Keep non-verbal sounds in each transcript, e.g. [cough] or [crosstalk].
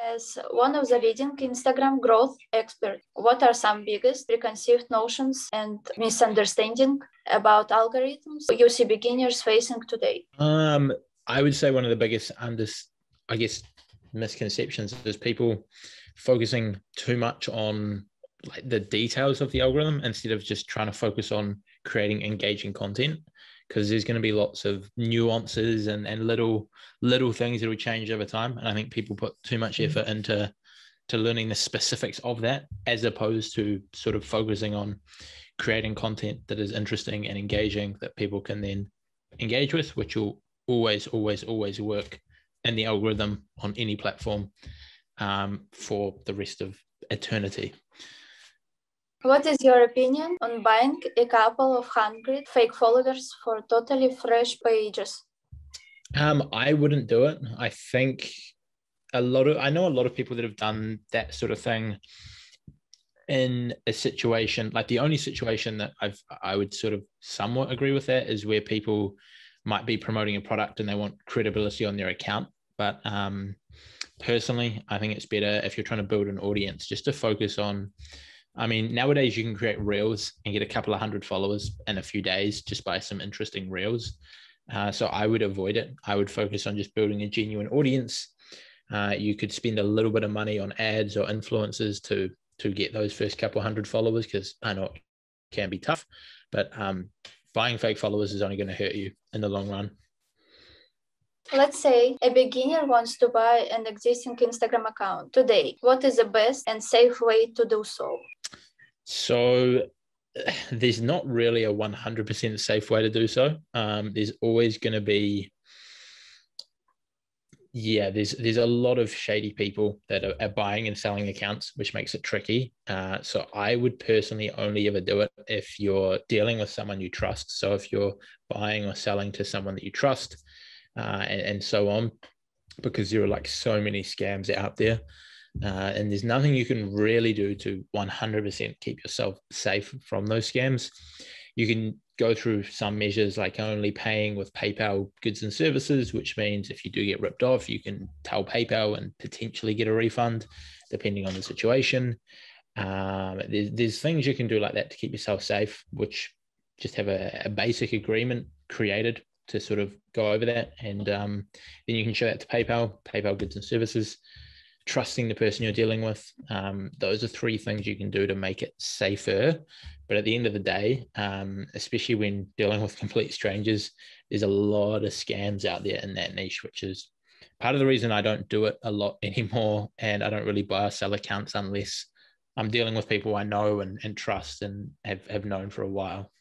As one of the leading Instagram growth experts, what are some biggest preconceived notions and misunderstanding about algorithms you see beginners facing today? Um, I would say one of the biggest under, I guess, misconceptions is people focusing too much on like the details of the algorithm instead of just trying to focus on creating engaging content because there's going to be lots of nuances and, and little little things that will change over time. And i think people put too much effort into to learning the specifics of that as opposed to sort of focusing on creating content that is interesting and engaging that people can then engage with which will always always always work in the algorithm on any platform um, for the rest of eternity what is your opinion on buying a couple of hundred fake followers for totally fresh pages? Um, I wouldn't do it. I think a lot of I know a lot of people that have done that sort of thing in a situation like the only situation that I've I would sort of somewhat agree with that is where people might be promoting a product and they want credibility on their account. But um, personally, I think it's better if you're trying to build an audience just to focus on I mean, nowadays you can create reels and get a couple of hundred followers in a few days just by some interesting reels. Uh, so I would avoid it. I would focus on just building a genuine audience. Uh, you could spend a little bit of money on ads or influencers to to get those first couple hundred followers because I know it can be tough, but um, buying fake followers is only going to hurt you in the long run. Let's say a beginner wants to buy an existing Instagram account today. What is the best and safe way to do so? So [sighs] there's not really a 100% safe way to do so. Um, there's always going to be, yeah, there's there's a lot of shady people that are, are buying and selling accounts, which makes it tricky. Uh, so I would personally only ever do it if you're dealing with someone you trust. So if you're buying or selling to someone that you trust, uh, and, and so on, because there are like so many scams out there. Uh, and there's nothing you can really do to 100% keep yourself safe from those scams. You can go through some measures like only paying with PayPal goods and services, which means if you do get ripped off, you can tell PayPal and potentially get a refund depending on the situation. Um, there's, there's things you can do like that to keep yourself safe, which just have a, a basic agreement created to sort of go over that. And um, then you can show that to PayPal, PayPal goods and services trusting the person you're dealing with. Um, those are three things you can do to make it safer. But at the end of the day, um, especially when dealing with [laughs] complete strangers, there's a lot of scams out there in that niche, which is part of the reason I don't do it a lot [laughs] anymore. And I don't really buy or sell accounts unless I'm dealing with people I know and, and trust and have, have known for a while.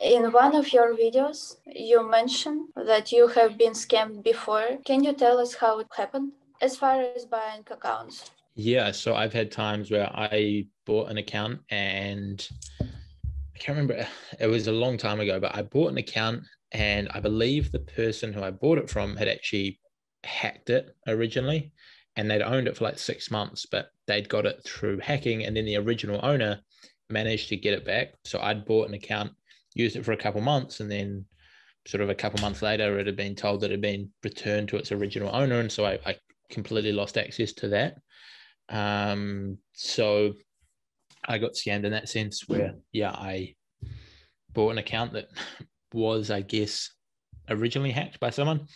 In one of your videos, you mentioned that you have been scammed before. Can you tell us how it happened? As far as buying accounts? Yeah, so I've had times where I bought an account and I can't remember, it was a long time ago, but I bought an account and I believe the person who I bought it from had actually hacked it originally and they'd owned it for like six months, but they'd got it through hacking and then the original owner managed to get it back. So I'd bought an account, used it for a couple months, and then sort of a couple months later, it had been told that it had been returned to its original owner. And so I, I completely lost access to that. Um, so I got scammed in that sense where, yeah, I bought an account that [laughs] was, I guess, originally hacked by someone.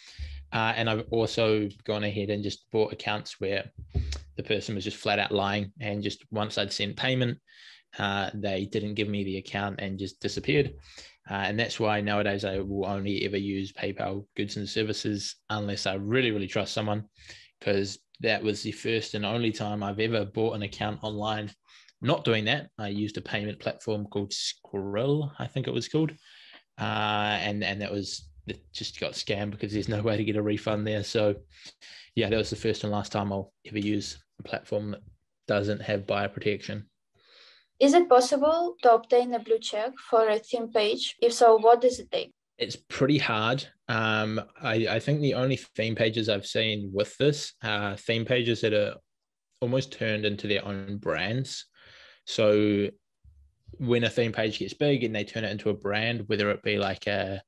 Uh, and I've also gone ahead and just bought accounts where the person was just flat out lying. And just once I'd sent payment, uh, they didn't give me the account and just disappeared. Uh, and that's why nowadays I will only ever use PayPal goods and services unless I really, really trust someone because that was the first and only time I've ever bought an account online. Not doing that, I used a payment platform called Skrill, I think it was called, uh, and and that was just got scammed because there's [laughs] no way to get a refund there. So, yeah, that was the first and last time I'll ever use a platform that doesn't have buyer protection. Is it possible to obtain a blue check for a theme page? If so, what does it take? It's pretty hard. Um, I, I think the only theme pages I've seen with this are theme pages that are almost turned into their own brands. So when a theme page gets big and they turn it into a brand, whether it be like a,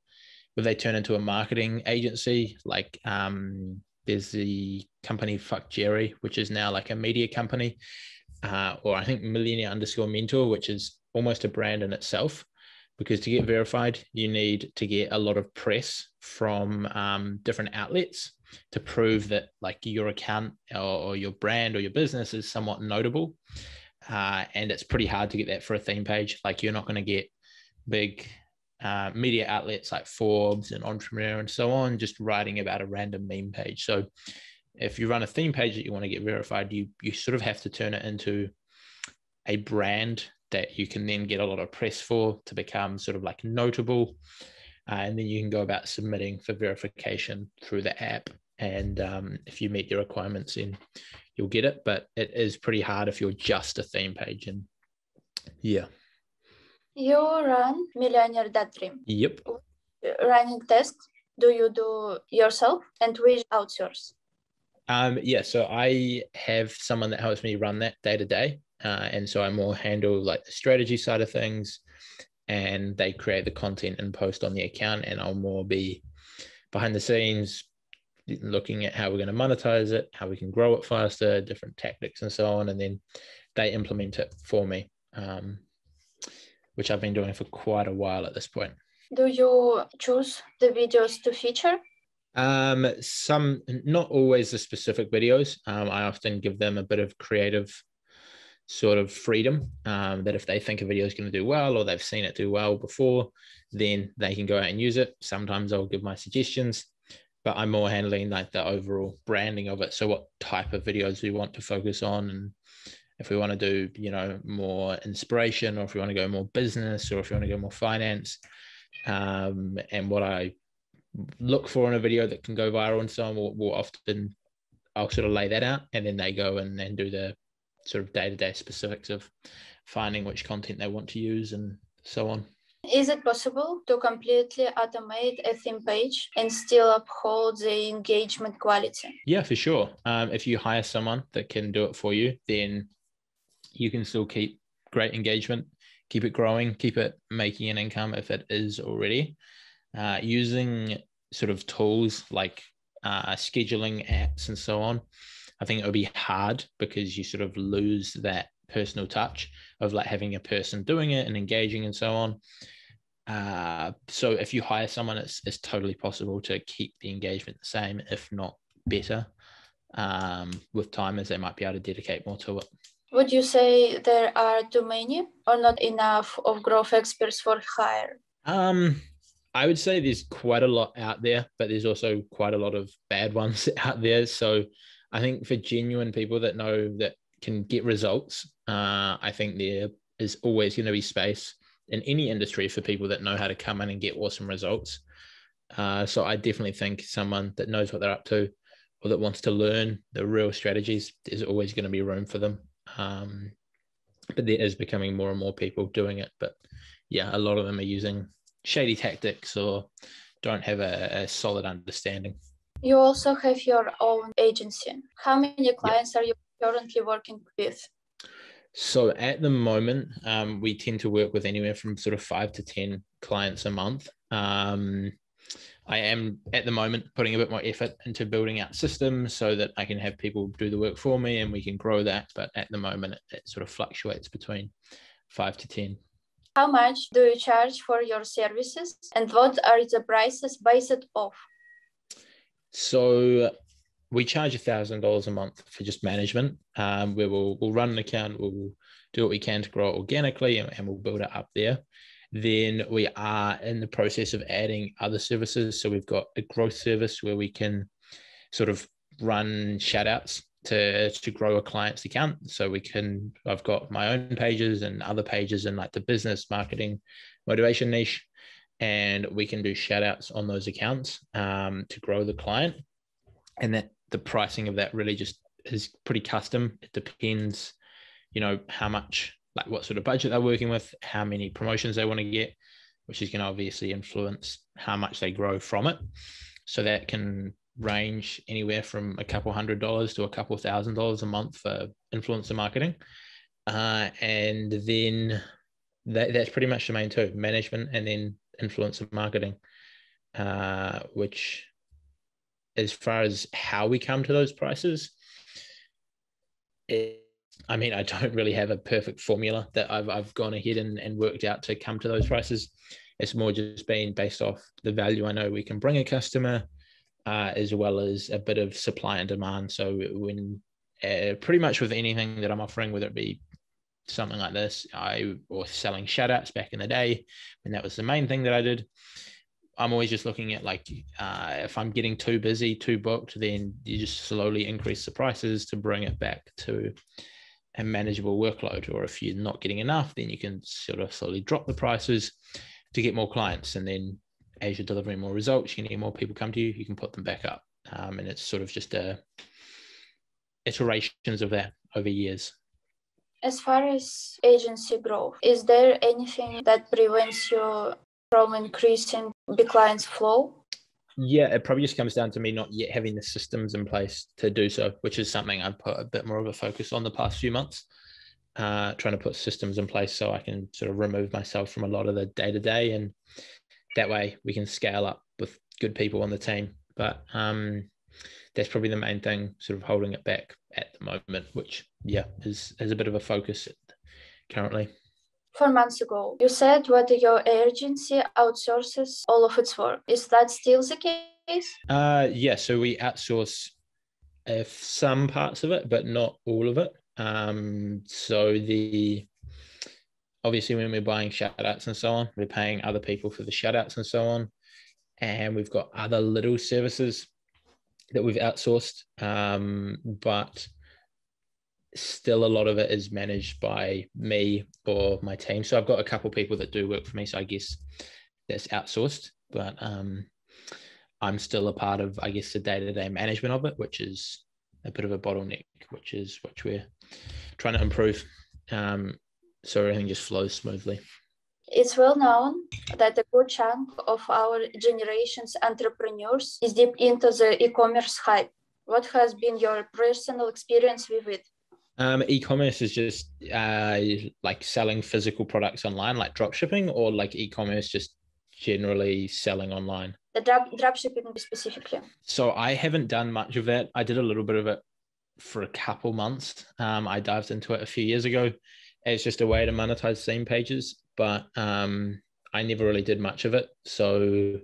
whether they turn into a marketing agency, like um, there's the company Fuck Jerry, which is now like a media company, uh, or I think Millionaire underscore Mentor, which is almost a brand in itself. Because to get verified, you need to get a lot of press from um, different outlets to prove that like your account or, your brand or your business is somewhat notable. Uh, and it's pretty hard to get that for a theme page. Like you're not going to get big uh, media outlets like Forbes and Entrepreneur and so on, just writing about a random meme page. So if you run a theme page that you want to get verified, you you sort of have to turn it into a brand that you can then get a lot of press for to become sort of like notable. Uh, and then you can go about submitting for verification through the app. And um, if you meet the requirements, then you'll get it. But it is pretty hard if you're just a theme page. And yeah. You run Millionaire dot Dream. Yep. Running tests, do you do yourself and which outsource? Um, yeah, so I have someone that helps me run that day to day. Uh, and so I more handle like the strategy side of things and they create the content and post on the account and I'll more be behind the scenes looking at how we're going to monetize it, how we can grow it faster, different tactics and so on. And then they implement it for me. Um, which I've been doing for quite a while at this point. Do you choose the videos to feature? Um, some, not always the specific videos. Um, I often give them a bit of creative sort of freedom um, that if they think a video is going to do well or they've seen it do well before, then they can go out and use it. Sometimes I'll give my suggestions, but I'm more handling like the overall branding of it. So what type of videos we want to focus on and if we want to do you know more inspiration or if we want to go more business or if we want to go more finance um, and what i look for in a video that can go viral and so on will, will often i'll sort of lay that out and then they go and then do the sort of day-to-day specifics of finding which content they want to use and so on is it possible to completely automate a theme page and still uphold the engagement quality? Yeah, for sure. Um, if you hire someone that can do it for you, then you can still keep great engagement, keep it growing, keep it making an income if it is already. Uh, using sort of tools like uh, scheduling apps and so on, I think it would be hard because you sort of lose that personal touch of like having a person doing it and engaging and so on. Uh, so if you hire someone, it's, it's totally possible to keep the engagement the same, if not better, um, with time as they might be able to dedicate more to it. Would you say there are too many or not enough of growth experts for hire? Um, I would say there's quite a lot out there, but there's also quite a lot of bad [laughs] ones out there. So I think for genuine people that know that can get results, uh, I think there is always going to be space in any industry for people that know how to come in and get awesome results. Uh, so I definitely think someone that knows what they're up to or that wants to learn the real strategies, there's always going to be room for them. Um, but there is becoming more and more people doing it. But yeah, a lot of them are using shady tactics or don't have a, a solid understanding. You also have your own agency. How many clients are you currently working with? So at the moment, um, we tend to work with anywhere from sort of five to 10 clients a month. Um, I am at the moment putting a bit more effort into building out systems so that I can have people do the work for me and we can grow that. But at the moment, it, it sort of fluctuates between five to 10. How much do you charge for your services and what are the prices based off? So we charge a thousand dollars a month for just management. Um, we will we'll run an account, we'll do what we can to grow it organically and, and we'll build it up there. Then we are in the process of adding other services. So we've got a growth service where we can sort of run shout outs to, to grow a client's account. So we can, I've got my own pages and other pages in like the business marketing motivation niche. And we can do shout outs on those accounts um, to grow the client. And that the pricing of that really just is pretty custom. It depends, you know, how much like what sort of budget they're working with, how many promotions they want to get, which is going to obviously influence how much they grow from it. So that can range anywhere from a couple hundred dollars to a couple thousand dollars a month for influencer marketing. Uh, and then that, that's pretty much the main two management and then influencer marketing, uh, which as far as how we come to those prices, it, I mean, I don't really have a perfect formula that I've, I've gone ahead and, and worked out to come to those prices. It's more just being based off the value I know we can bring a customer, uh, as well as a bit of supply and demand. So when uh, pretty much with anything that I'm offering, whether it be something like this, I or selling shoutouts back in the day, and that was the main thing that I did. I'm always just looking at like uh, if I'm getting too busy, too booked, then you just slowly increase the prices to bring it back to a manageable workload. Or if you're not getting enough, then you can sort of slowly drop the prices to get more clients. And then as you're delivering more results, you can get more people come to you, you can put them back up. Um, and it's sort of just a iterations of that over years. As far as agency growth, is there anything that prevents you from increasing the client's flow? Yeah, it probably just comes down to me not yet having the systems in place to do so, which is something I've put a bit more of a focus on the past few months. Uh, trying to put systems in place so I can sort of remove myself from a lot of the day to day, and that way we can scale up with good people on the team. But um, that's probably the main thing, sort of holding it back at the moment, which yeah is is a bit of a focus currently. Four months ago, you said whether your agency outsources all of its work. Is that still the case? Uh, yeah. So we outsource uh, some parts of it, but not all of it. Um, so the obviously when we're buying shoutouts and so on, we're paying other people for the shoutouts and so on. And we've got other little services that we've outsourced, um, but still a lot of it is managed by me or my team. So I've got a couple of people that do work for me. So I guess that's outsourced, but um, I'm still a part of, I guess, the day to day management of it, which is a bit of a bottleneck, which is which we're trying to improve. Um, so everything just flows smoothly. It's well known that a good chunk of our generation's entrepreneurs is deep into the e-commerce hype. What has been your personal experience with it? Um, e-commerce is just uh, like selling physical products online, like dropshipping, or like e-commerce just generally selling online. The drop, drop shipping specifically. So I haven't done much of that. I did a little bit of it for a couple months. Um, I dived into it a few years ago as just a way to monetize theme pages but um, I never really did much of it. So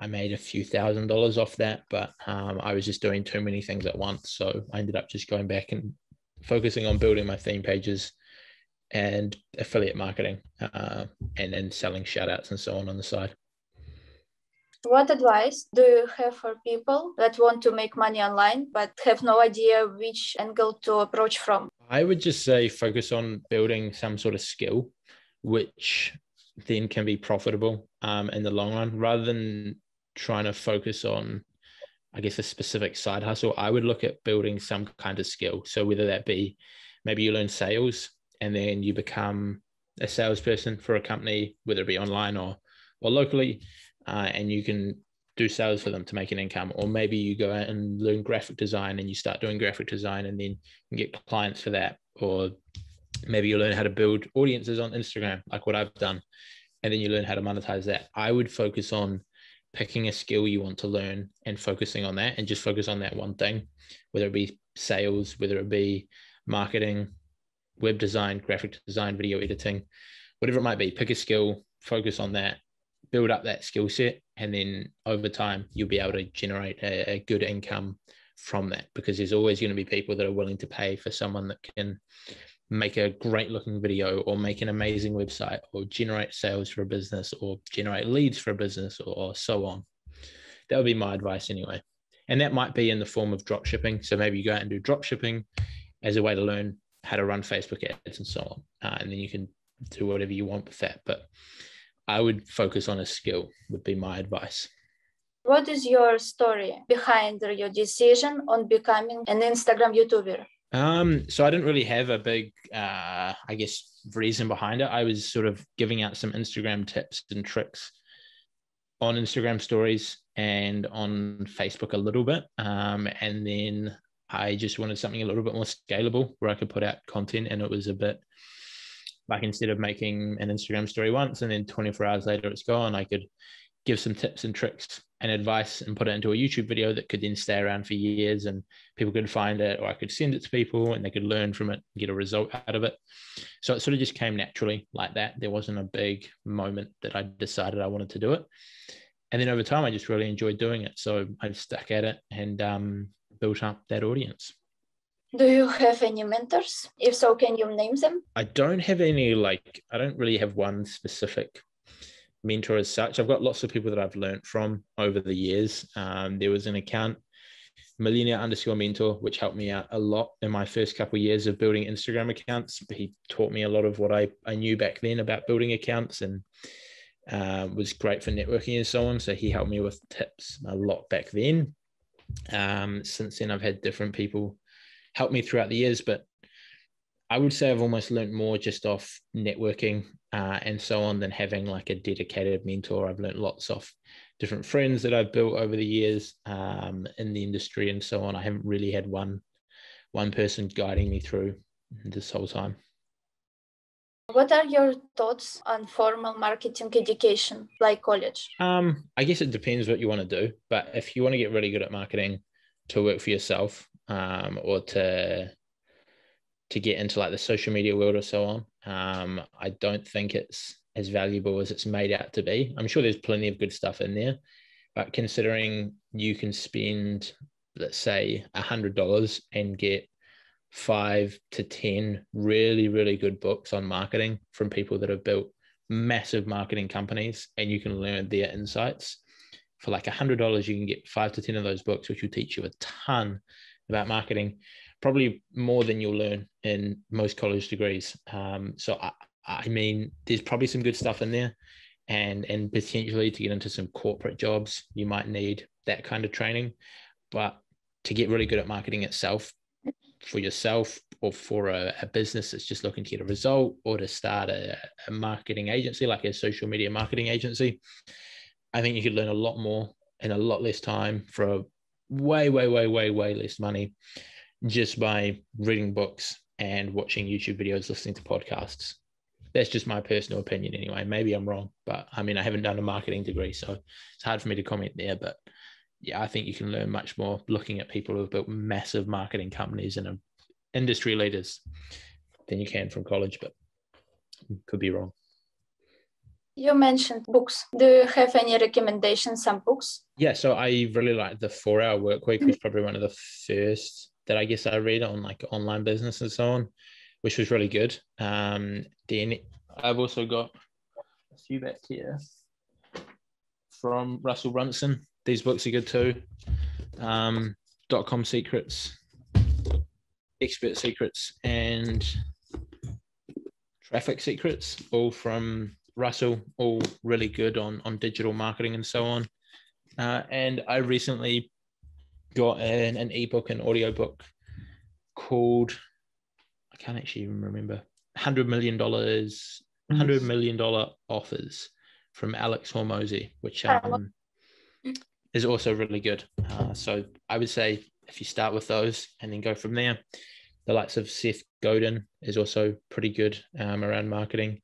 I made a few thousand dollars off that, but um, I was just doing too many things at once. So I ended up just going back and focusing on building my theme pages and affiliate marketing uh, and then selling shoutouts and so on on the side. What advice do you have for people that want to make money online but have no idea which angle to approach from? I would just say focus on building some sort of skill which then can be profitable um, in the long run rather than trying to focus on i guess a specific side hustle i would look at building some kind of skill. So whether that be maybe you learn sales and then you become a salesperson for a company whether it be online or or locally uh, and you can do sales for them to make an income. Or maybe you go out and learn graphic design and you start doing graphic design and then you get clients for that or maybe you learn how to build audiences on Instagram, like what I've done, and then you learn how to monetize that. I would focus on picking a skill you want to learn and focusing on that and just focus on that one thing, whether it be sales, whether it be marketing, web design, graphic design, video editing, whatever it might be. Pick a skill, focus on that, build up that skill set, and then over time, you'll be able to generate a, a good income from that because there's always going to be people that are willing to pay for someone that can make a great looking video or make an amazing website or generate sales for a business or generate leads for a business or, so on. That would be my advice anyway. And that might be in the form of drop shipping. So maybe you go out and do drop shipping as a way to learn how to run Facebook ads and so on. Uh, and then you can do whatever you want with that. But I would focus on a skill, would be my advice. What is your story behind your decision on becoming an Instagram YouTuber? Um, so I didn't really have a big, uh, I guess, reason behind it. I was sort of giving out some Instagram tips and tricks on Instagram stories and on Facebook a little bit. Um, and then I just wanted something a little bit more scalable where I could put out content and it was a bit like instead of making an Instagram story once and then 24 hours later it's gone, I could give some tips and tricks and advice and put it into a YouTube video that could then stay around for years and people could find it or I could send it to people and they could learn from it and get a result out of it. So it sort of just came naturally like that. There wasn't a big moment that I decided I wanted to do it. And then over time, I just really enjoyed doing it. So I stuck at it and um, built up that audience. Do you have any mentors? If so, can you name them? I don't have any, like, I don't really have one specific mentor as such. I've got lots of people that I've learned from over the years. Um, there was an account, millionaire underscore mentor, which helped me out a lot in my first couple of years of building Instagram accounts. He taught me a lot of what I, I knew back then about building accounts and uh, was great for networking and so on. So he helped me with tips a lot back then. Um, since then, I've had different people help me throughout the years, but I would say I've almost learned more just off networking uh, and so on than having like a dedicated mentor. I've learned lots of different friends that I've built over the years um, in the industry and so on. I haven't really had one one person guiding me through this whole time. What are your thoughts on formal marketing education like college? Um, I guess it depends what you want to do, but if you want to get really good at marketing to work for yourself um, or to to get into like the social media world or so on. Um, I don't think it's as valuable as it's made out to be. I'm sure there's plenty of good stuff in there, but considering you can spend, let's say, a hundred dollars and get five to ten really, really good books on marketing from people that have built massive marketing companies, and you can learn their insights. For like a hundred dollars, you can get five to ten of those books, which will teach you a ton about marketing probably more than you'll learn in most college degrees. Um, so I, I mean, there's probably some good stuff in there, and and potentially to get into some corporate jobs, you might need that kind of training. But to get really good at marketing itself for yourself or for a, a business that's just looking to get a result or to start a, a marketing agency like a social media marketing agency, I think you could learn a lot more in a lot less time for a way, way, way, way, way less money just by reading books and watching YouTube videos, listening to podcasts. That's just my personal opinion anyway. Maybe I'm wrong, but I mean, I haven't done a marketing degree, so it's hard for me to comment there. But yeah, I think you can learn much more looking at people who've built massive marketing companies and industry leaders than you can from college, but could be wrong. You mentioned books. Do you have any recommendations, some books? Yeah, so I really like the four hour work week, was probably one of the first that I guess I read on like online business and so on, which was really good. Um, then I've also got a few back here from Russell Brunson. These books are good too. Um, dot com secrets, expert secrets, and traffic secrets, all from Russell, all really good on on digital marketing and so on. Uh, and I recently got an, an ebook and audiobook called I can't actually even remember hundred million dollars hundred million dollar offers from Alex Hormozi, which um, is also really good. Uh, so I would say if you start with those and then go from there, the likes of Seth Godin is also pretty good um, around marketing.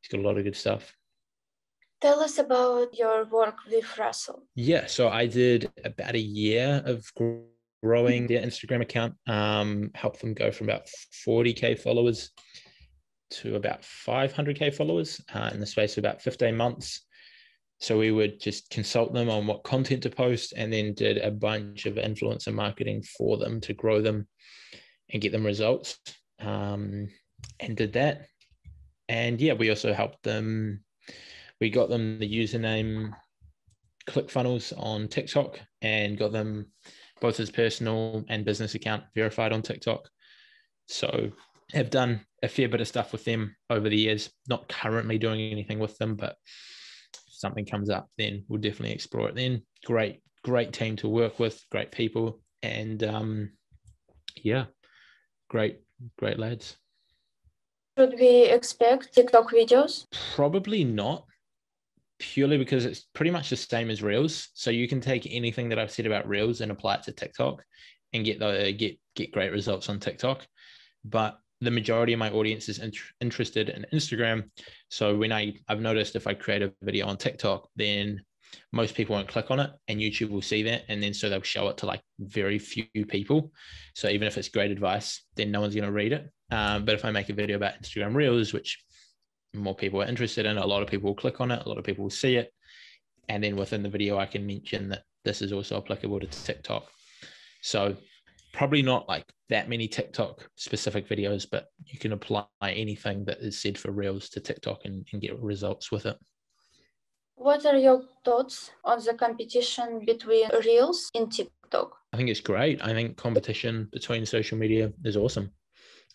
He's got a lot of good stuff. Tell us about your work with Russell. Yeah, so I did about a year of growing their Instagram account, um, helped them go from about 40K followers to about 500K followers uh, in the space of about 15 months. So we would just consult them on what content to post and then did a bunch of influencer marketing for them to grow them and get them results. Um, and did that. And yeah, we also helped them we got them the username ClickFunnels on TikTok and got them both his personal and business account verified on TikTok. So have done a fair bit of stuff with them over the years. Not currently doing anything with them, but if something comes up, then we'll definitely explore it. Then great, great team to work with, great people, and um, yeah, great, great lads. Should we expect TikTok videos? Probably not purely because it's pretty much the same as Reels. So you can take anything that I've said about Reels and apply it to TikTok and get the get get great results on TikTok. But the majority of my audience is int- interested in Instagram. So when I I've noticed if I create a video on TikTok, then most people won't click on it and YouTube will see that. And then so they'll show it to like very few people. So even if it's great advice, then no one's going to read it. Um, but if I make a video about Instagram Reels, which more people are interested in, a lot of people will click on it, a lot of people will see it. And then within the video, I can mention that this is also applicable to TikTok. So probably not like that many TikTok specific videos, but you can apply anything that is said for Reels to TikTok and, and get results with it. What are your thoughts on the competition between Reels and TikTok? I think it's great. I think competition between social media is awesome.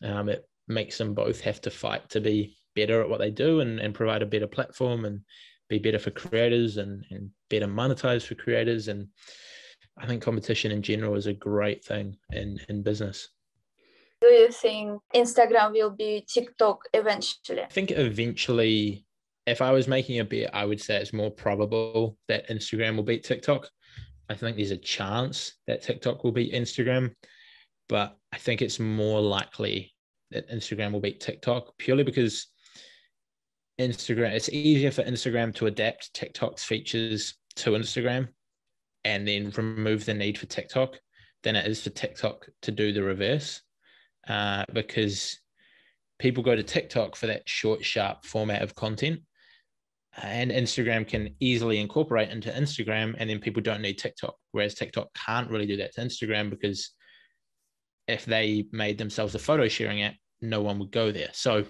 Um, it makes them both have to fight to be better at what they do and, and provide a better platform and be better for creators and, and better monetized for creators. And I think competition in general is a great thing in, in business. Do you think Instagram will be TikTok eventually? I think eventually, if I was making a bet, I would say it's more probable that Instagram will beat TikTok. I think there's a chance that TikTok will beat Instagram, but I think it's more likely that Instagram will beat TikTok purely because Instagram, it's easier for Instagram to adapt TikTok's features to Instagram and then remove the need for TikTok than it is for TikTok to do the reverse. Uh, because people go to TikTok for that short, sharp format of content. And Instagram can easily incorporate into Instagram, and then people don't need TikTok. Whereas TikTok can't really do that to Instagram because if they made themselves a photo sharing app, no one would go there. So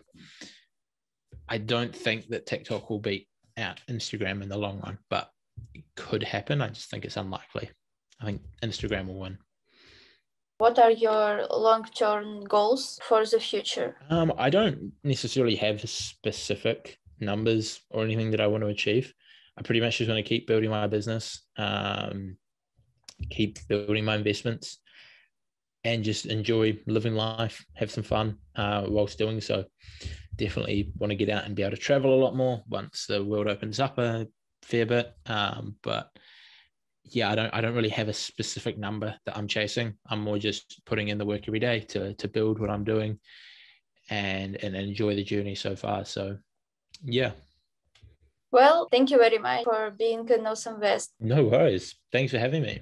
I don't think that TikTok will beat out Instagram in the long run, but it could happen. I just think it's unlikely. I think Instagram will win. What are your long term goals for the future? Um, I don't necessarily have specific numbers or anything that I want to achieve. I pretty much just want to keep building my business, um, keep building my investments, and just enjoy living life, have some fun uh, whilst doing so. Definitely want to get out and be able to travel a lot more once the world opens up a fair bit. Um, but yeah, I don't I don't really have a specific number that I'm chasing. I'm more just putting in the work every day to to build what I'm doing and and enjoy the journey so far. So yeah. Well, thank you very much for being an awesome guest. No worries. Thanks for having me.